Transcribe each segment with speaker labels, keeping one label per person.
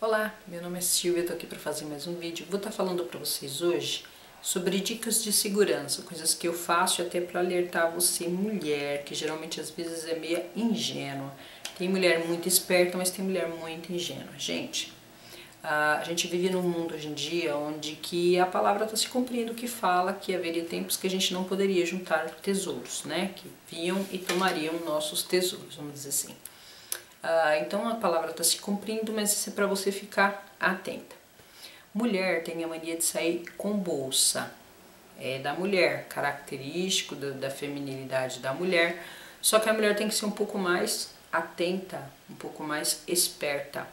Speaker 1: Olá, meu nome é Silvia, estou aqui para fazer mais um vídeo. Vou estar tá falando para vocês hoje sobre dicas de segurança, coisas que eu faço até para alertar você, mulher, que geralmente às vezes é meio ingênua. Tem mulher muito esperta, mas tem mulher muito ingênua. Gente, a gente vive num mundo hoje em dia onde que a palavra está se cumprindo que fala que haveria tempos que a gente não poderia juntar tesouros, né? Que viam e tomariam nossos tesouros, vamos dizer assim. Ah, então a palavra está se cumprindo, mas isso é para você ficar atenta. Mulher tem a mania de sair com bolsa. É da mulher, característico da, da feminilidade da mulher. Só que a mulher tem que ser um pouco mais atenta, um pouco mais esperta.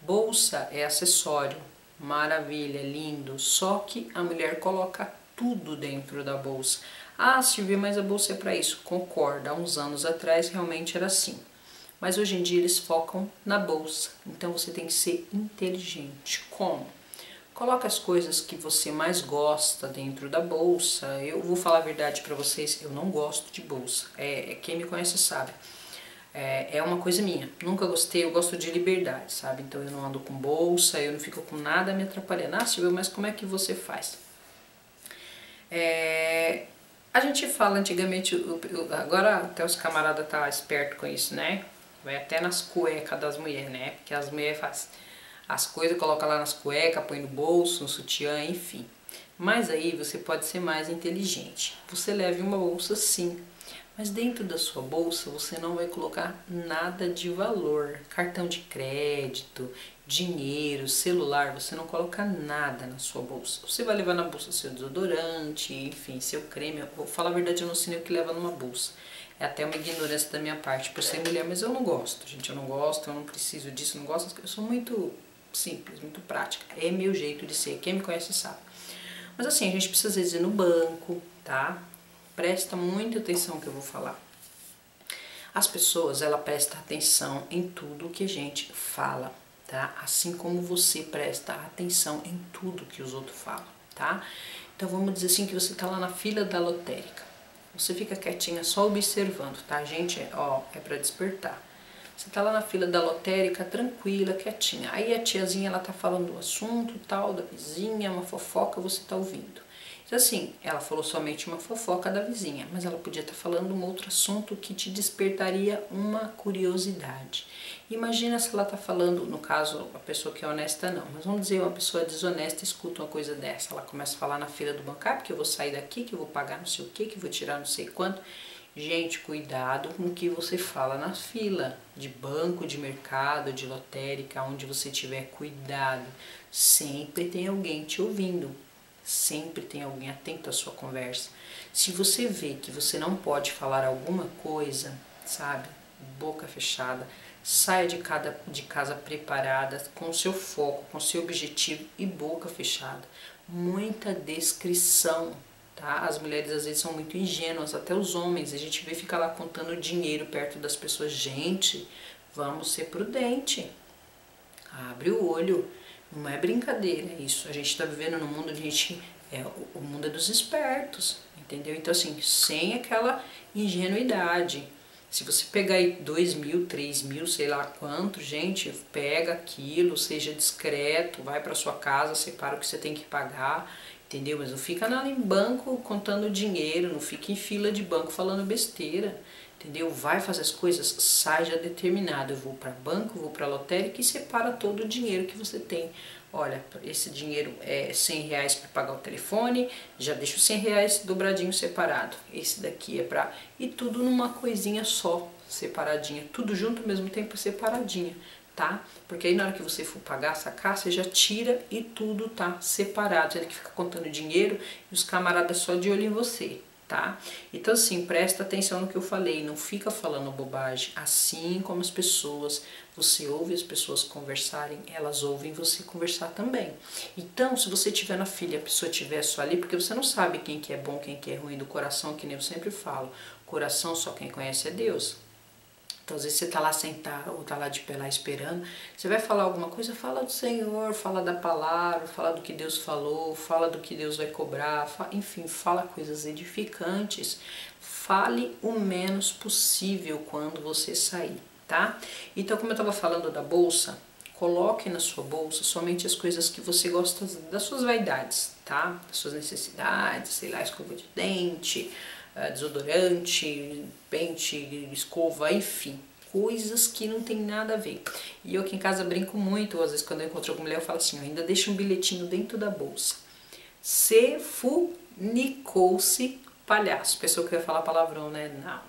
Speaker 1: Bolsa é acessório, maravilha, lindo. Só que a mulher coloca tudo dentro da bolsa. Ah, Silvia, mas a bolsa é para isso. Concorda, há uns anos atrás realmente era assim mas hoje em dia eles focam na bolsa. Então você tem que ser inteligente. Como? Coloca as coisas que você mais gosta dentro da bolsa. Eu vou falar a verdade para vocês, eu não gosto de bolsa. É, é, quem me conhece sabe. É, é uma coisa minha. Nunca gostei, eu gosto de liberdade, sabe? Então eu não ando com bolsa, eu não fico com nada me atrapalhando. Ah, Silvia, mas como é que você faz? É, a gente fala antigamente, agora até os camaradas tá esperto com isso, né? Vai até nas cuecas das mulheres, né? Porque as mulheres fazem as coisas, coloca lá nas cuecas, põe no bolso, no sutiã, enfim. Mas aí você pode ser mais inteligente. Você leve uma bolsa sim, mas dentro da sua bolsa você não vai colocar nada de valor. Cartão de crédito, dinheiro, celular, você não coloca nada na sua bolsa. Você vai levar na bolsa seu desodorante, enfim, seu creme. Vou falar a verdade, eu não sei nem o que leva numa bolsa. É até uma ignorância da minha parte por ser mulher, mas eu não gosto, gente. Eu não gosto, eu não preciso disso, não gosto. Eu sou muito simples, muito prática. É meu jeito de ser. Quem me conhece sabe. Mas assim, a gente precisa às vezes ir no banco, tá? Presta muita atenção no que eu vou falar. As pessoas, ela presta atenção em tudo que a gente fala, tá? Assim como você presta atenção em tudo que os outros falam, tá? Então vamos dizer assim que você tá lá na fila da lotérica. Você fica quietinha só observando, tá, gente? Ó, é para despertar. Você tá lá na fila da lotérica, tranquila, quietinha. Aí a tiazinha, ela tá falando do assunto tal, da vizinha, uma fofoca, você tá ouvindo. Então, assim, ela falou somente uma fofoca da vizinha, mas ela podia estar falando um outro assunto que te despertaria uma curiosidade. Imagina se ela está falando, no caso, a pessoa que é honesta não, mas vamos dizer, uma pessoa desonesta escuta uma coisa dessa, ela começa a falar na fila do bancário, que eu vou sair daqui, que eu vou pagar não sei o que, que eu vou tirar não sei quanto. Gente, cuidado com o que você fala na fila de banco, de mercado, de lotérica, onde você tiver cuidado. Sempre tem alguém te ouvindo. Sempre tem alguém atento à sua conversa. Se você vê que você não pode falar alguma coisa, sabe, boca fechada, saia de, cada, de casa preparada, com seu foco, com seu objetivo e boca fechada. Muita descrição, tá? As mulheres às vezes são muito ingênuas, até os homens. A gente vê ficar lá contando dinheiro perto das pessoas. Gente, vamos ser prudente. Abre o olho não é brincadeira isso. A gente está vivendo num mundo a gente. É, o mundo é dos espertos, entendeu? Então, assim, sem aquela ingenuidade. Se você pegar aí dois mil, três mil, sei lá quanto, gente, pega aquilo, seja discreto, vai para sua casa, separa o que você tem que pagar, entendeu? Mas não fica lá em banco contando dinheiro, não fica em fila de banco falando besteira entendeu? Vai fazer as coisas, sai já determinado. Eu vou para banco, vou para lotérica e separa todo o dinheiro que você tem. Olha, esse dinheiro é 100 reais para pagar o telefone, já deixo 100 reais dobradinho separado. Esse daqui é para... E tudo numa coisinha só, separadinha. Tudo junto ao mesmo tempo, separadinha, tá? Porque aí na hora que você for pagar, sacar, você já tira e tudo tá separado. Você tem que ficar contando dinheiro e os camaradas só de olho em você, tá? Então assim, presta atenção no que eu falei, não fica falando bobagem, assim como as pessoas, você ouve as pessoas conversarem, elas ouvem você conversar também. Então, se você tiver na filha, a pessoa tiver só ali, porque você não sabe quem que é bom, quem que é ruim do coração, que nem eu sempre falo, coração só quem conhece é Deus. Então, às vezes você está lá sentado ou está lá de pé lá esperando, você vai falar alguma coisa, fala do Senhor, fala da palavra, fala do que Deus falou, fala do que Deus vai cobrar, enfim, fala coisas edificantes. Fale o menos possível quando você sair, tá? Então, como eu estava falando da bolsa, coloque na sua bolsa somente as coisas que você gosta das suas vaidades, tá? Das suas necessidades, sei lá, escova de dente, desodorante, pente, escova, enfim, coisas que não tem nada a ver. E eu aqui em casa brinco muito, às vezes quando eu encontro alguma mulher eu falo assim, ainda deixa um bilhetinho dentro da bolsa. Se funicou-se palhaço. Pessoa que ia falar palavrão, né? Não.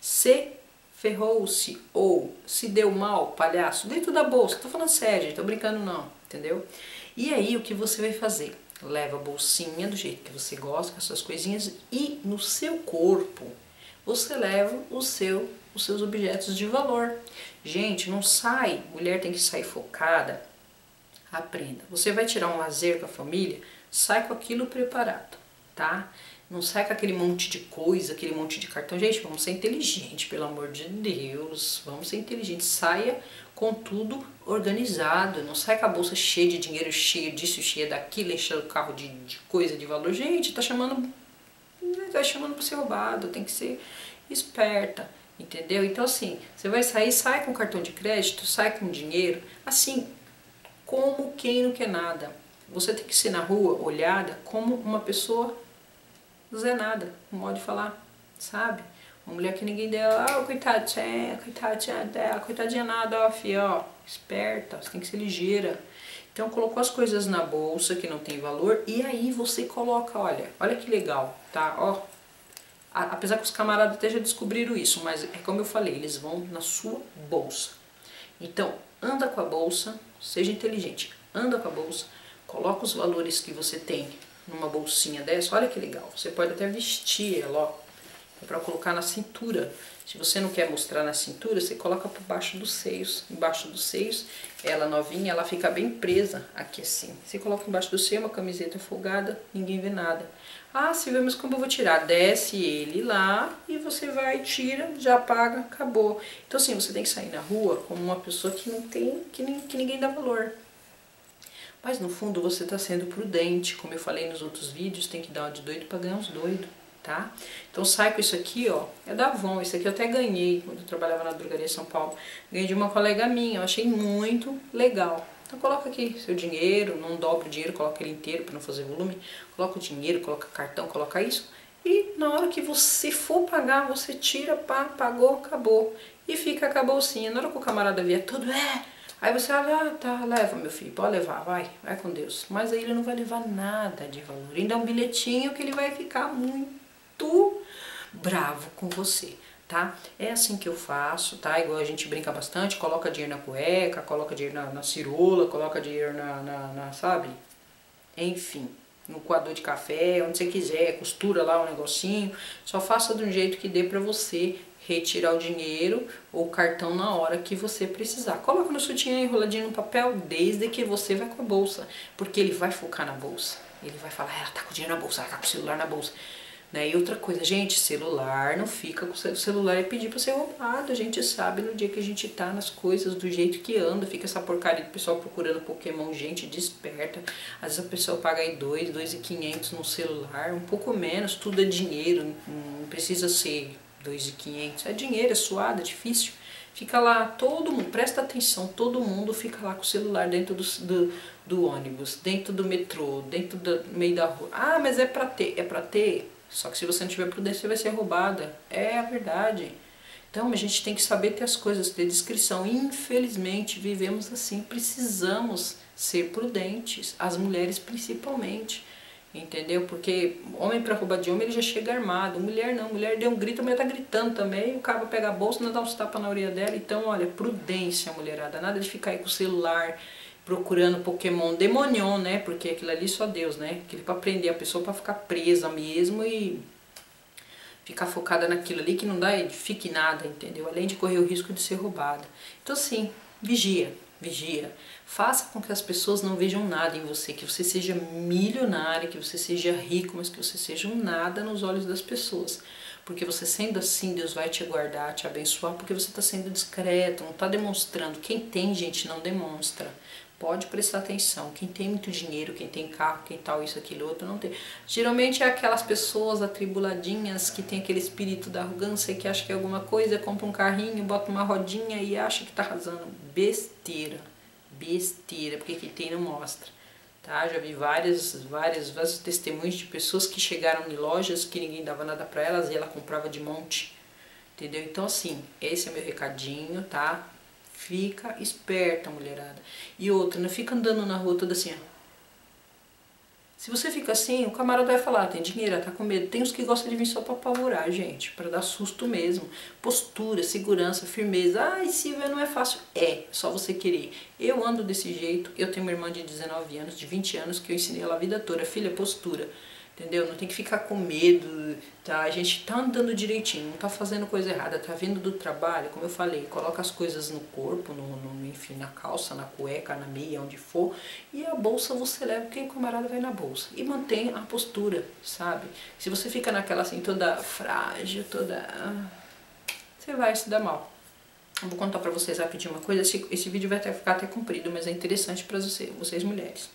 Speaker 1: Se ferrou-se ou se deu mal, palhaço, dentro da bolsa. Tô falando sério, gente, tô brincando não, entendeu? E aí o que você vai fazer? Leva a bolsinha do jeito que você gosta, com as suas coisinhas, e no seu corpo você leva o seu, os seus objetos de valor. Gente, não sai, mulher tem que sair focada. Aprenda. Você vai tirar um lazer com a família, sai com aquilo preparado, tá? Não sai com aquele monte de coisa, aquele monte de cartão. Gente, vamos ser inteligentes, pelo amor de Deus. Vamos ser inteligentes. Saia com tudo organizado. Não sai com a bolsa cheia de dinheiro, cheia disso, cheia daquilo, enchendo o carro de, de coisa de valor. Gente, tá chamando. Tá chamando pra ser roubado. Tem que ser esperta. Entendeu? Então, assim, você vai sair, sai com cartão de crédito, sai com dinheiro, assim, como quem não quer nada. Você tem que ser na rua olhada como uma pessoa Zé nada, um modo de falar, sabe? Uma mulher que ninguém deu, ah, coitadinha, coitadinha dela, coitadinha nada, ó, filha, ó, esperta, você tem que ser ligeira. Então colocou as coisas na bolsa que não tem valor e aí você coloca, olha, olha que legal, tá? Ó, apesar que os camaradas até já descobriram isso, mas é como eu falei, eles vão na sua bolsa. Então, anda com a bolsa, seja inteligente, anda com a bolsa, coloca os valores que você tem numa bolsinha dessa, olha que legal. Você pode até vestir ela, ó. É pra colocar na cintura. Se você não quer mostrar na cintura, você coloca por baixo dos seios. Embaixo dos seios, ela novinha, ela fica bem presa aqui assim. Você coloca embaixo do seio uma camiseta folgada, ninguém vê nada. Ah, se mas como eu vou tirar? Desce ele lá e você vai, tira, já apaga, acabou. Então assim, você tem que sair na rua como uma pessoa que não tem, que, que ninguém dá valor. Mas no fundo você está sendo prudente, como eu falei nos outros vídeos, tem que dar de doido para ganhar uns doidos, tá? Então sai com isso aqui, ó, é da Avon, isso aqui eu até ganhei quando eu trabalhava na drogaria São Paulo. Ganhei de uma colega minha, eu achei muito legal. Então coloca aqui seu dinheiro, não dobra o dinheiro, coloca ele inteiro para não fazer volume. Coloca o dinheiro, coloca cartão, coloca isso. E na hora que você for pagar, você tira, pá, pagou, acabou. E fica com a bolsinha. Na hora que o camarada vier tudo, é, Aí você olha, ah, tá, leva meu filho, pode levar, vai, vai com Deus. Mas aí ele não vai levar nada de valor. Ainda é um bilhetinho que ele vai ficar muito bravo com você, tá? É assim que eu faço, tá? Igual a gente brinca bastante, coloca dinheiro na cueca, coloca dinheiro na, na cirola, coloca dinheiro na, na, na, sabe? Enfim, no coador de café, onde você quiser, costura lá um negocinho, só faça um jeito que dê pra você retirar o dinheiro ou o cartão na hora que você precisar. Coloca no sutiã enroladinho no papel desde que você vai com a bolsa, porque ele vai focar na bolsa. Ele vai falar, ela tá com o dinheiro na bolsa, ela tá com o celular na bolsa. Né? E outra coisa, gente, celular não fica com o celular e pedir para ser roubado. A gente sabe no dia que a gente tá nas coisas do jeito que anda, fica essa porcaria do pessoal procurando Pokémon, gente desperta. Às vezes a pessoa paga aí 2, 2,500 no celular, um pouco menos, tudo é dinheiro, não precisa ser 2.500. É dinheiro, é suado, é difícil. Fica lá, todo mundo, presta atenção, todo mundo fica lá com o celular dentro do, do, do ônibus, dentro do metrô, dentro do meio da rua. Ah, mas é pra ter, é pra ter. Só que se você não tiver prudência, você vai ser roubada. É a verdade. Então a gente tem que saber ter as coisas, ter descrição. Infelizmente, vivemos assim, precisamos ser prudentes, as mulheres principalmente entendeu? Porque homem para roubar de homem ele já chega armado, mulher não, mulher deu um grito, a mulher tá gritando também, o cara pega a bolsa, não dá uns tapas na orelha dela, então olha, prudência mulherada, nada de ficar aí com o celular procurando Pokémon Demonion, né? Porque aquilo ali só Deus, né? Aquilo para prender a pessoa para ficar presa mesmo e ficar focada naquilo ali que não dá fique nada, entendeu? Além de correr o risco de ser roubada. Então assim, vigia, vigia. Faça com que as pessoas não vejam nada em você, que você seja milionário, que você seja rico, mas que você seja um nada nos olhos das pessoas. Porque você sendo assim, Deus vai te guardar, te abençoar, porque você está sendo discreto, não está demonstrando. Quem tem, gente, não demonstra. Pode prestar atenção. Quem tem muito dinheiro, quem tem carro, quem tal, isso, aquilo, outro, não tem. Geralmente é aquelas pessoas atribuladinhas que tem aquele espírito da arrogância e que acha que é alguma coisa, compra um carrinho, bota uma rodinha e acha que está arrasando. Besteira Besteira, porque quem tem não mostra. Tá? Já vi várias, várias, vários testemunhos de pessoas que chegaram em lojas que ninguém dava nada para elas e ela comprava de monte. Entendeu? Então assim, esse é meu recadinho, tá? Fica esperta, mulherada. E outra, não fica andando na rua toda assim, ó. Se você fica assim, o camarada vai falar, tem dinheiro, tá com medo. Tem os que gostam de vir só pra apavorar, gente, para dar susto mesmo. Postura, segurança, firmeza. Ai, Silvia, não é fácil. É, só você querer. Eu ando desse jeito, eu tenho uma irmã de 19 anos, de 20 anos, que eu ensinei ela a vida toda. Filha, postura entendeu? Não tem que ficar com medo, tá? A gente tá andando direitinho, não tá fazendo coisa errada, tá vindo do trabalho, como eu falei, coloca as coisas no corpo, no, no, enfim, na calça, na cueca, na meia, onde for, e a bolsa você leva, porque o camarada vai na bolsa. E mantém a postura, sabe? Se você fica naquela assim, toda frágil, toda... Você vai se dar mal. Eu vou contar pra vocês rapidinho uma coisa, esse, esse vídeo vai até ficar até comprido, mas é interessante pra você, vocês mulheres.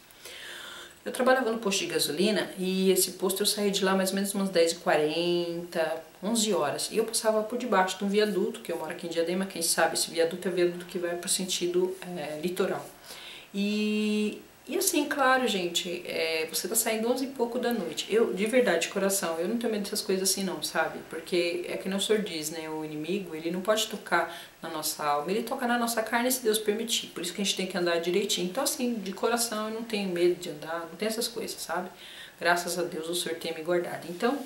Speaker 1: Eu trabalhava no posto de gasolina e esse posto eu saí de lá mais ou menos umas 10h40, 11 horas. E eu passava por debaixo de um viaduto, que eu moro aqui em Diadema, quem sabe, esse viaduto é o viaduto que vai para o sentido é, litoral. E e assim, claro, gente, é, você tá saindo 11 e pouco da noite. Eu, de verdade, de coração, eu não tenho medo dessas coisas assim não, sabe? Porque é que não o senhor diz, né? O inimigo, ele não pode tocar na nossa alma, ele toca na nossa carne se Deus permitir. Por isso que a gente tem que andar direitinho. Então, assim, de coração, eu não tenho medo de andar, não tem essas coisas, sabe? Graças a Deus o senhor tem me guardado. Então,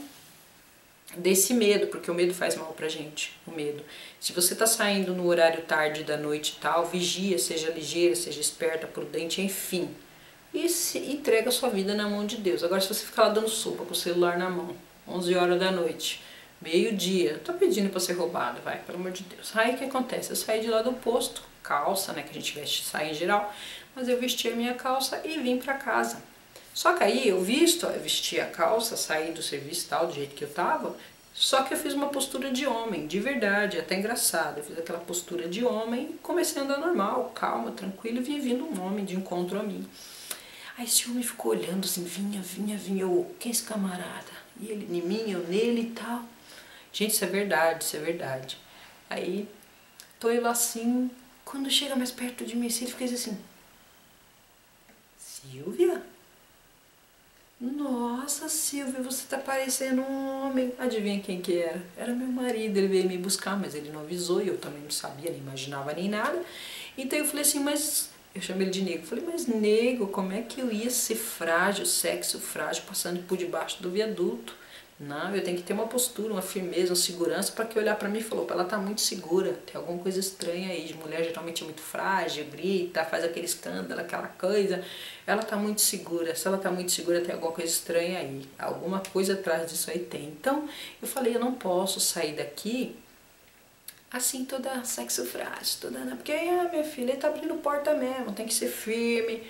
Speaker 1: desse medo, porque o medo faz mal pra gente, o medo. Se você tá saindo no horário tarde da noite e tal, vigia, seja ligeira, seja esperta, prudente, enfim e se entrega a sua vida na mão de Deus. Agora, se você ficar lá dando sopa com o celular na mão, 11 horas da noite, meio-dia, tô pedindo para ser roubado, vai, pelo amor de Deus. Aí o que acontece? Eu saí de lá do posto, calça, né, que a gente veste, sai em geral, mas eu vesti a minha calça e vim para casa. Só que aí eu visto, eu vesti a calça, saí do serviço tal, do jeito que eu tava, só que eu fiz uma postura de homem, de verdade, até engraçado. Eu fiz aquela postura de homem comecei a andar normal, calma, tranquilo, e vinha vindo um homem de encontro a mim. Aí esse homem ficou olhando assim, vinha, vinha, vinha, eu, quem é esse camarada? E ele em mim, eu nele e tal. Gente, isso é verdade, isso é verdade. Aí, tô eu assim, quando chega mais perto de mim, assim, ele fica assim, Silvia? Nossa, Silvia, você tá parecendo um homem. Adivinha quem que era? Era meu marido, ele veio me buscar, mas ele não avisou e eu também não sabia, nem imaginava nem nada. Então eu falei assim, mas eu chamei ele de nego. Falei, mas nego, como é que eu ia ser frágil, sexo frágil, passando por debaixo do viaduto? Não, eu tenho que ter uma postura, uma firmeza, uma segurança para que olhar para mim e falou, ela tá muito segura, tem alguma coisa estranha aí, de mulher geralmente é muito frágil, grita, faz aquele escândalo, aquela coisa, ela tá muito segura, se ela tá muito segura tem alguma coisa estranha aí, alguma coisa atrás disso aí tem. Então, eu falei, eu não posso sair daqui assim, toda sexo frágil, toda, né? porque aí, ah, minha filha, ele tá abrindo porta mesmo, tem que ser firme.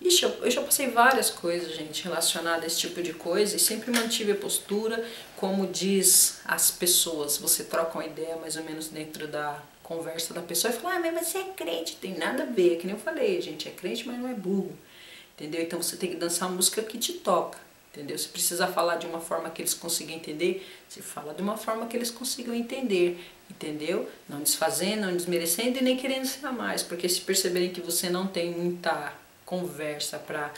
Speaker 1: Ixi, eu, eu já passei várias coisas, gente, relacionadas a esse tipo de coisa e sempre mantive a postura, como diz as pessoas, você troca uma ideia mais ou menos dentro da conversa da pessoa e fala, ah, mas você é crente, tem nada a ver, que nem eu falei, gente, é crente, mas não é burro, entendeu? Então você tem que dançar música que te toca, entendeu? Se precisa falar de uma forma que eles consigam entender, você fala de uma forma que eles consigam entender entendeu? Não desfazendo, não desmerecendo e nem querendo ser a mais, porque se perceberem que você não tem muita conversa para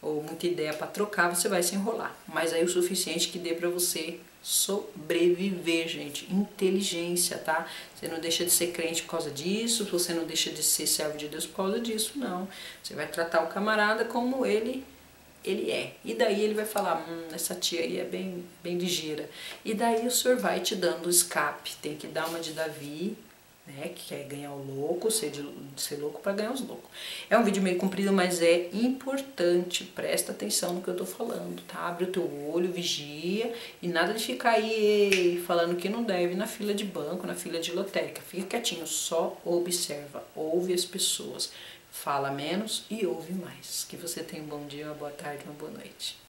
Speaker 1: ou muita ideia para trocar, você vai se enrolar. Mas aí o suficiente que dê para você sobreviver, gente. Inteligência, tá? Você não deixa de ser crente por causa disso, você não deixa de ser servo de Deus por causa disso, não. Você vai tratar o camarada como ele ele é. E daí ele vai falar, hum, essa tia aí é bem, bem ligeira. E daí o senhor vai te dando escape. Tem que dar uma de Davi, né, que quer ganhar o louco, ser, de, ser louco para ganhar os loucos. É um vídeo meio comprido, mas é importante. Presta atenção no que eu tô falando, tá? Abre o teu olho, vigia e nada de ficar aí falando que não deve na fila de banco, na fila de lotérica. Fica quietinho, só observa, ouve as pessoas fala menos e ouve mais. Que você tenha um bom dia, uma boa tarde, uma boa noite.